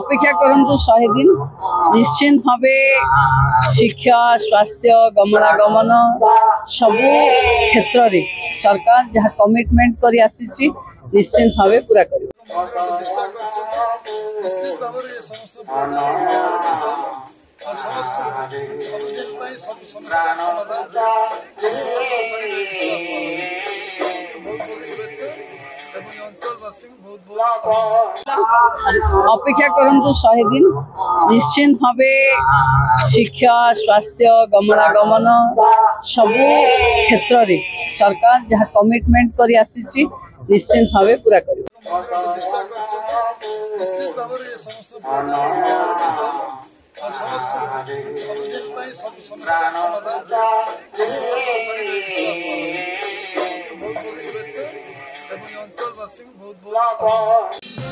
অপেক্ষা করন্তু শহে দিন নিশ্চিন্ত ভাবে শিক্ষা স্বাস্থ্য গমনাগমন সবু ক্ষেত্রে সরকার যা কমিটমেন্ট করে আসিছি নিশ্চিন্ত ভাবে পুরা করবে এবং অঞ্চল অপেক্ষা করন্তু শহে দিন নিশ্চিন্ত ভাবে শিক্ষা স্বাস্থ্য গমনাগমন সবু ক্ষেত্রে সরকার যা কমিটমেন্ট করে আসিছি নিশ্চিন্ত ভাবে পুরা করি সমস্ত সমস্যা সমাধান blessing. Both, both.